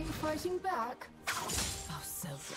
Are you fighting back? Oh, selfish.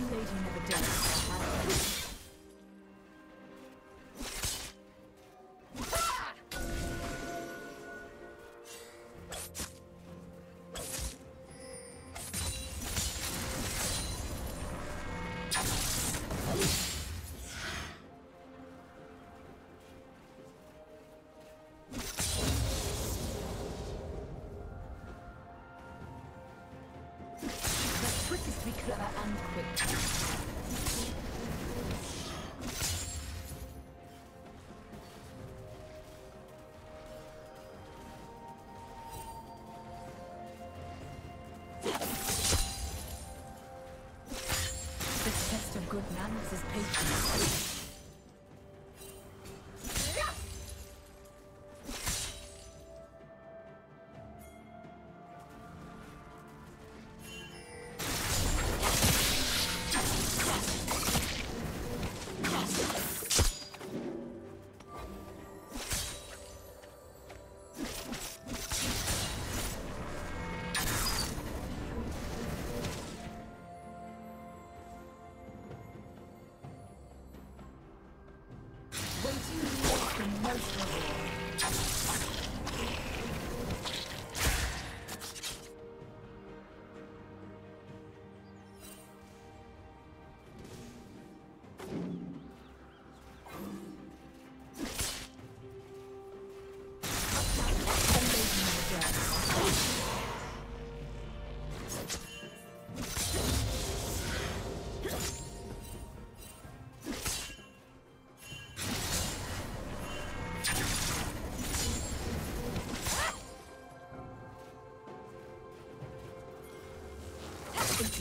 A lady never does. Good manners is patience. Is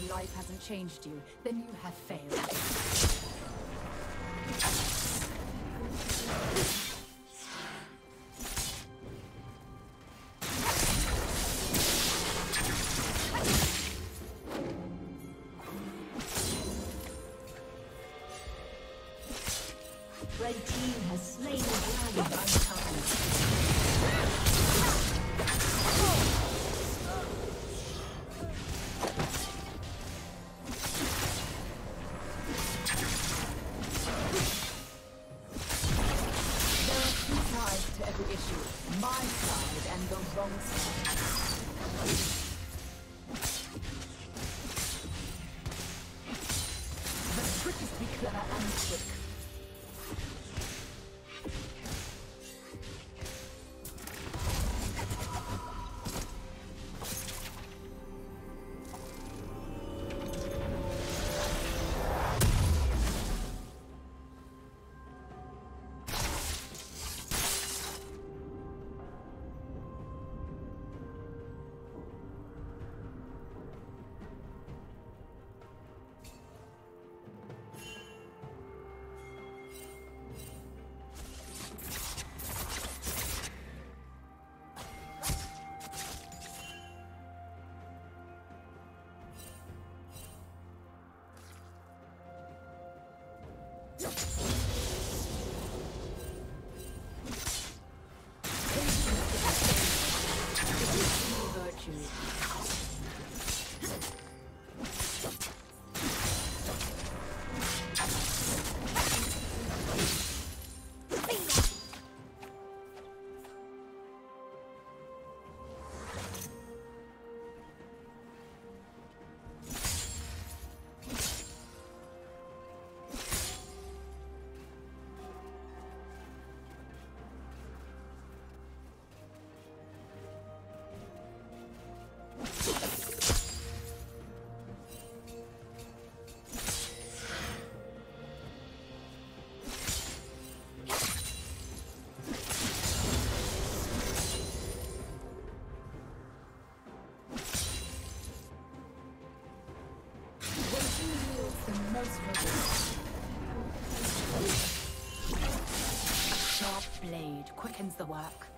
life hasn't changed you, then you have failed. Sharp the work.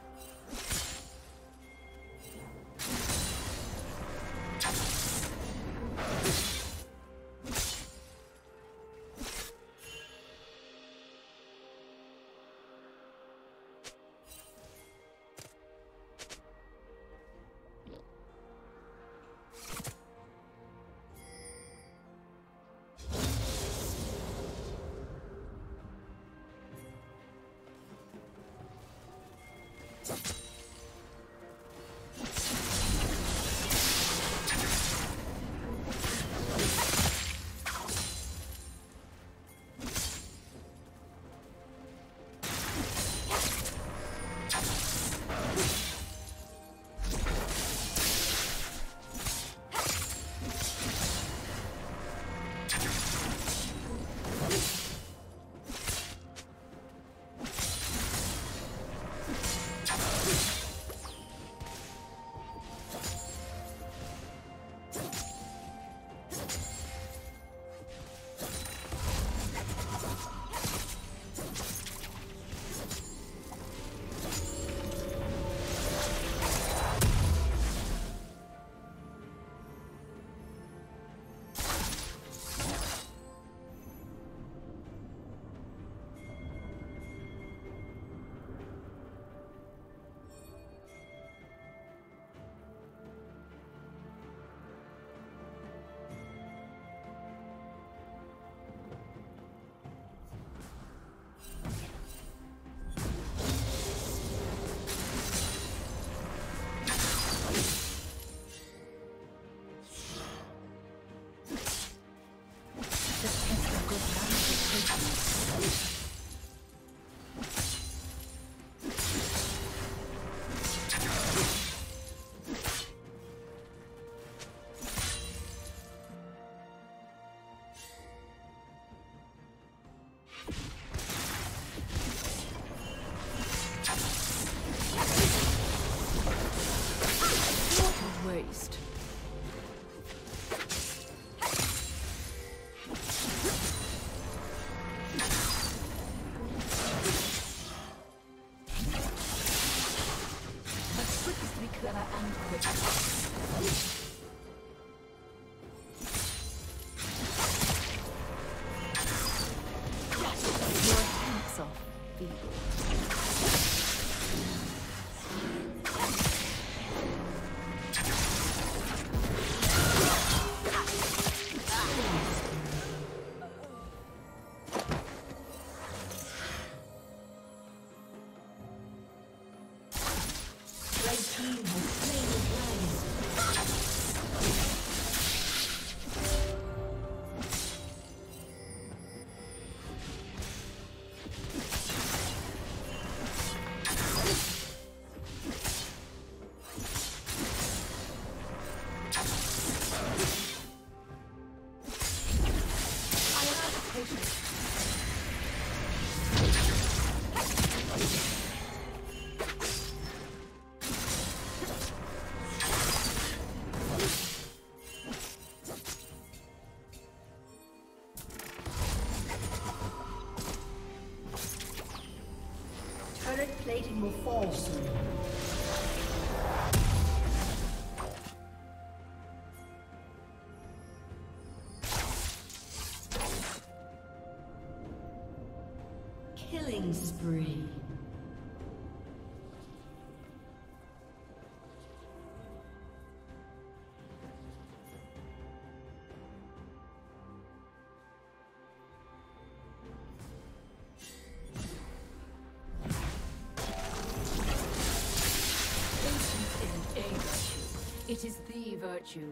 Waste. Killing spree. It is the virtue.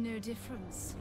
No difference.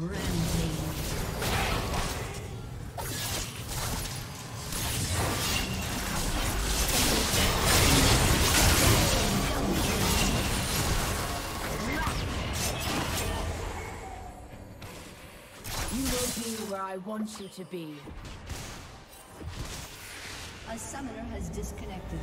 I want you to be. A summoner has disconnected.